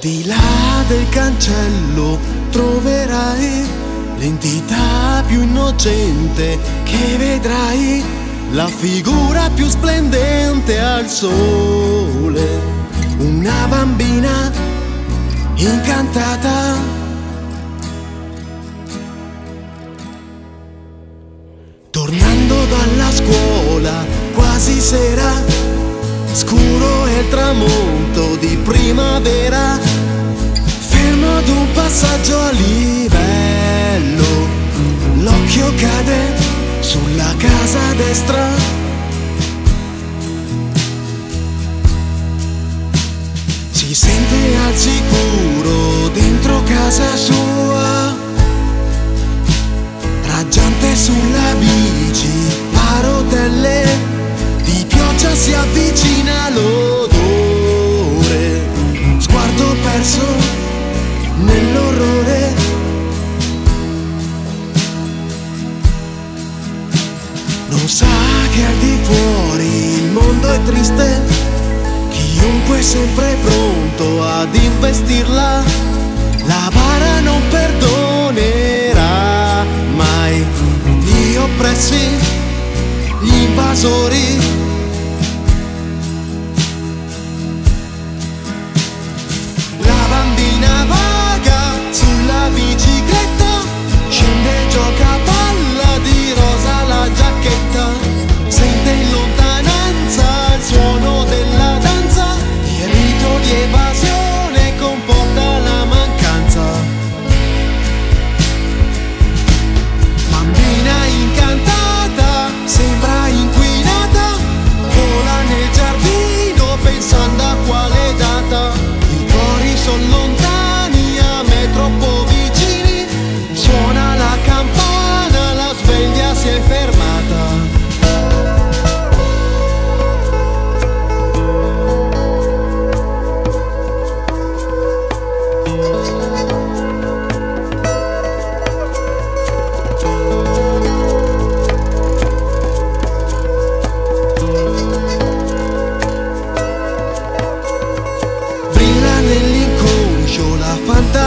di là del cancello troverai l'entità più innocente che vedrai, la figura più splendente al sole, una bambina incantata. Tornando dalla scuola, quasi sera, scuro è il tramonto di primavera, fermo ad un passaggio a livello, l'occhio cade sulla casa destra. Si sente al sicuro dentro casa sua che al di fuori il mondo è triste, chiunque è sempre pronto ad investirla, la bara non perdonerà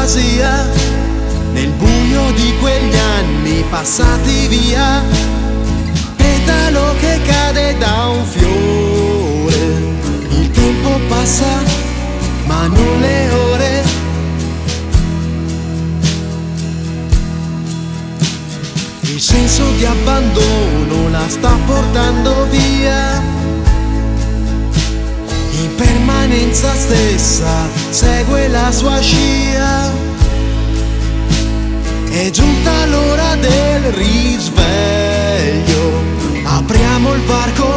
fantasia, nel buio di quegli anni passati via, petalo che cade da un fiore, il tempo passa, ma non le ore. Il senso di abbandono la sta portando via in permanenza stessa segue la sua scia. È giunta l'ora del risveglio, apriamo il varco,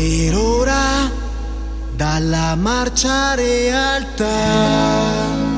per ora dalla marcia realtà.